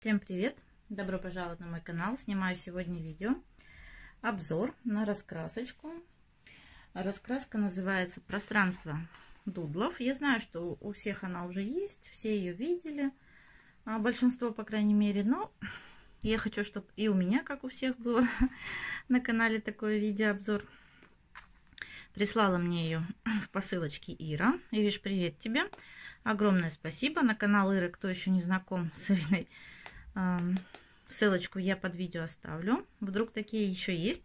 Всем привет! Добро пожаловать на мой канал. Снимаю сегодня видео. Обзор на раскрасочку. Раскраска называется «Пространство дудлов». Я знаю, что у всех она уже есть, все ее видели. А, большинство, по крайней мере. Но я хочу, чтобы и у меня, как у всех, было на канале такое видеообзор. Прислала мне ее в посылочке Ира. Ириш, привет тебе! Огромное спасибо. На канал Иры, кто еще не знаком с Ириной, Ссылочку я под видео оставлю. Вдруг такие еще есть.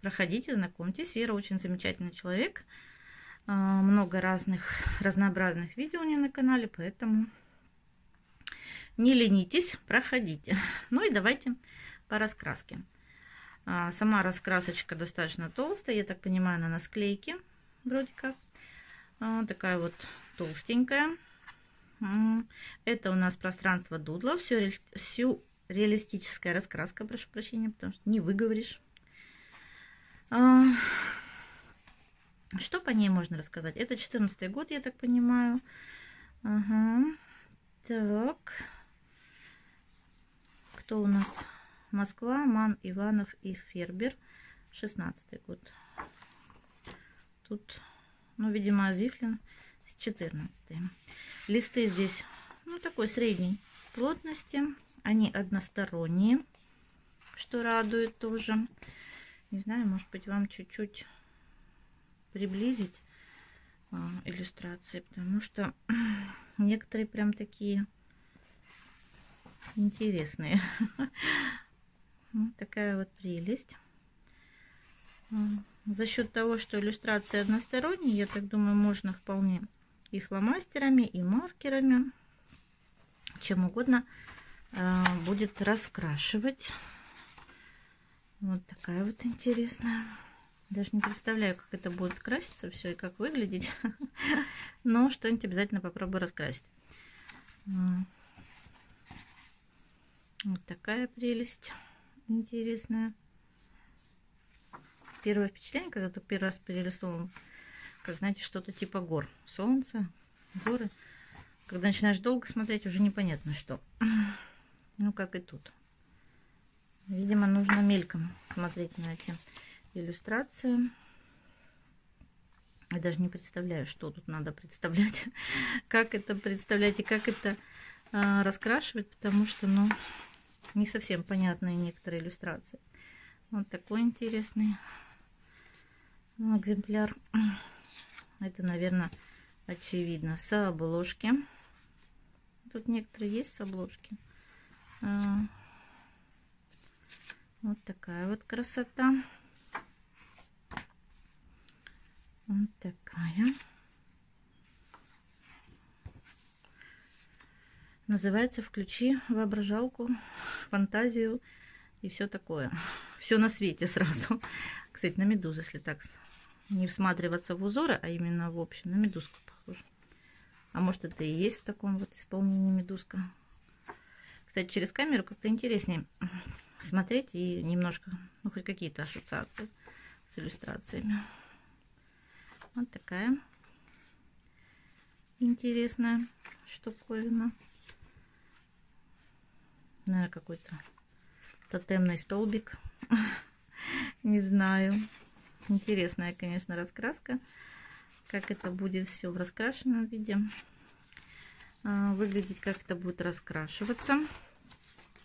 Проходите, знакомьтесь. Ира очень замечательный человек. А, много разных, разнообразных видео у нее на канале, поэтому не ленитесь, проходите. Ну и давайте по раскраске. А, сама раскрасочка достаточно толстая, я так понимаю, она на склейке вроде как. А, такая вот толстенькая. Это у нас пространство дудла. Все, реалистическая раскраска, прошу прощения, потому что не выговоришь. А, что по ней можно рассказать? Это 14 год, я так понимаю. Ага. Так. Кто у нас? Москва, Ман, Иванов и Фербер. 16 год. Тут, ну, видимо, Азифлин 14 -й. Листы здесь, ну, такой средней плотности. Они односторонние, что радует тоже. Не знаю, может быть, вам чуть-чуть приблизить а, иллюстрации, потому что некоторые прям такие интересные. Такая вот прелесть. А, за счет того, что иллюстрации односторонние, я так думаю, можно вполне и фломастерами, и маркерами, чем угодно а, будет раскрашивать. Вот такая вот интересная. Даже не представляю, как это будет краситься все и как выглядеть. Но что-нибудь обязательно попробую раскрасить. Вот такая прелесть интересная. Первое впечатление, когда ты первый раз перерисовывал как, знаете, что-то типа гор. Солнце, горы. Когда начинаешь долго смотреть, уже непонятно что. Ну, как и тут. Видимо, нужно мельком смотреть на эти иллюстрации. Я даже не представляю, что тут надо представлять, как это представлять и как это э, раскрашивать, потому что, ну, не совсем понятные некоторые иллюстрации. Вот такой интересный экземпляр. Это, наверное, очевидно. С обложки. Тут некоторые есть с обложки. А, вот такая вот красота. Вот такая. Называется «Включи воображалку, фантазию и все такое». Все на свете сразу. Кстати, на медузу, если так не всматриваться в узоры, а именно в общем, на медузку похоже. А может это и есть в таком вот исполнении медузка. Кстати, через камеру как-то интереснее смотреть и немножко, ну хоть какие-то ассоциации с иллюстрациями. Вот такая интересная штуковина. Наверное, какой-то тотемный столбик. Не знаю. Интересная, конечно, раскраска. Как это будет все в раскрашенном виде. А, выглядеть, как это будет раскрашиваться.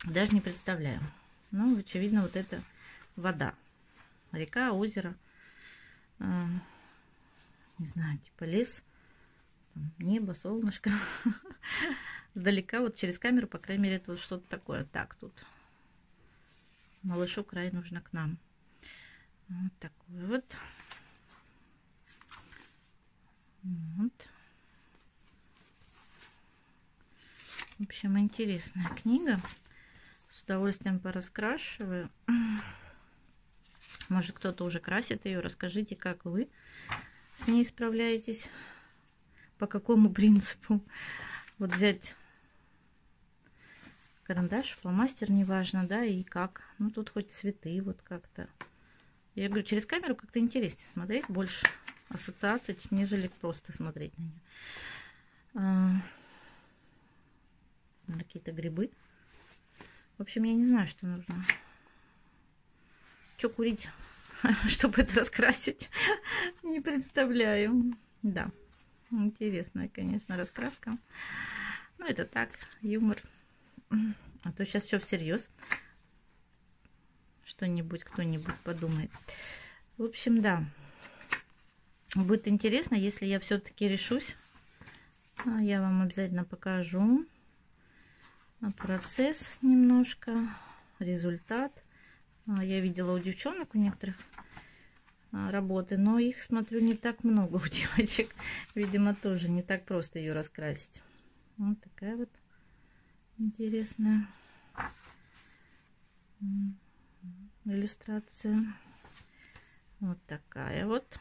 Даже не представляю. Ну, очевидно, вот это вода. Река, озеро. А, не знаю, типа лес. Небо, солнышко. Сдалека, вот через камеру, по крайней мере, это вот что-то такое. Так, тут малышу край нужно к нам. Вот такой вот. Вот. В общем, интересная книга. С удовольствием пораскрашиваю. Может, кто-то уже красит ее. Расскажите, как вы с ней справляетесь. По какому принципу. Вот взять карандаш, фломастер, неважно, да, и как. Ну, тут хоть цветы вот как-то. Я говорю, через камеру как-то интереснее смотреть, больше ассоциаций, нежели просто смотреть на нее. А, Какие-то грибы. В общем, я не знаю, что нужно. Что курить, чтобы это раскрасить, не представляю. Да, интересная, конечно, раскраска. Ну, это так, юмор. А то сейчас все всерьез. Что-нибудь кто-нибудь подумает. В общем, да. Будет интересно, если я все-таки решусь. А, я вам обязательно покажу процесс немножко, результат. А, я видела у девчонок, у некоторых а, работы, но их, смотрю, не так много у девочек. Видимо, тоже не так просто ее раскрасить. Вот такая вот интересная иллюстрация. Вот такая вот.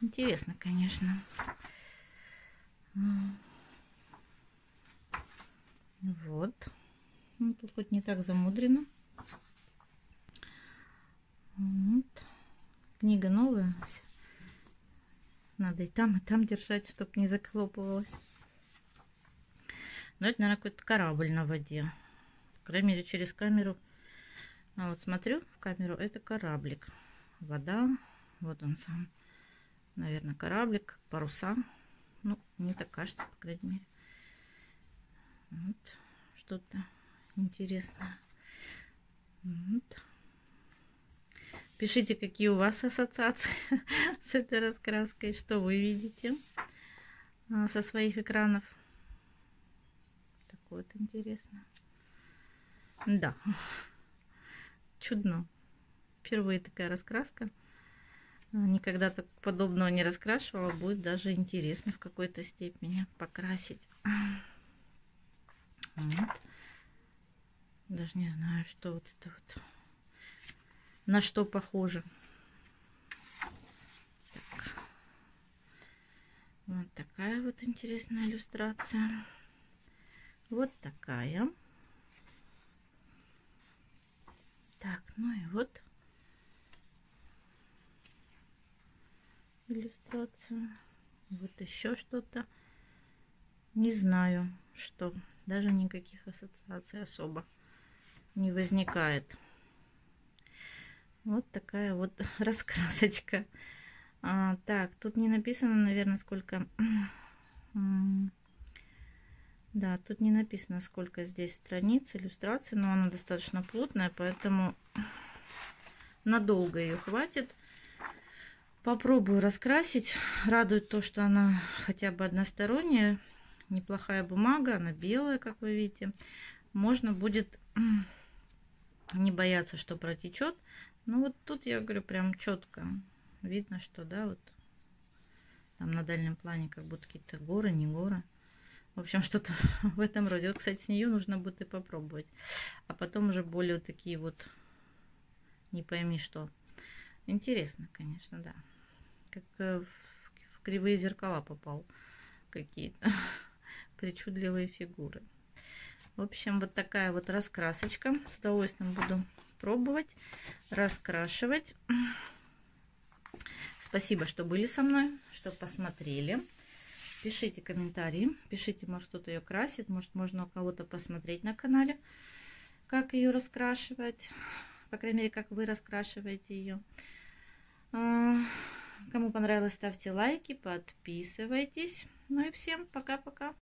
Интересно, конечно. Вот. Ну, тут хоть не так замудрено. Вот. Книга новая. Надо и там, и там держать, чтобы не захлопывалась. Но это, наверное, какой-то корабль на воде. По крайней мере, через камеру. А вот смотрю в камеру, это кораблик. Вода. Вот он сам. Наверное, кораблик, паруса. Ну, мне так кажется, по крайней мере. Вот что-то интересное. Вот. Пишите, какие у вас ассоциации с этой раскраской, что вы видите а, со своих экранов. Так вот, интересно. Да, чудно. Впервые такая раскраска. Никогда так подобного не раскрашивала. Будет даже интересно в какой-то степени покрасить. Вот. Даже не знаю, что вот это вот. На что похоже. Так. Вот такая вот интересная иллюстрация. Вот такая. Так, ну и вот иллюстрацию. Вот еще что-то. Не знаю, что. Даже никаких ассоциаций особо не возникает. Вот такая вот раскрасочка. А, так, тут не написано, наверное, сколько... Да, тут не написано, сколько здесь страниц, иллюстраций, но она достаточно плотная, поэтому надолго ее хватит. Попробую раскрасить. Радует то, что она хотя бы односторонняя. Неплохая бумага, она белая, как вы видите. Можно будет не бояться, что протечет. Ну вот тут я говорю прям четко. Видно, что да, вот там на дальнем плане как будто какие-то горы, не горы. В общем, что-то в этом роде. Вот, кстати, с нее нужно будет и попробовать. А потом уже более вот такие вот, не пойми что. Интересно, конечно, да как э, в кривые зеркала попал какие-то причудливые фигуры. В общем, вот такая вот раскрасочка. С удовольствием буду пробовать, раскрашивать. Спасибо, что были со мной, что посмотрели. Пишите комментарии, пишите, может кто-то ее красит, может можно у кого-то посмотреть на канале, как ее раскрашивать. По крайней мере, как вы раскрашиваете ее. А, Кому понравилось, ставьте лайки, подписывайтесь. Ну и всем пока-пока.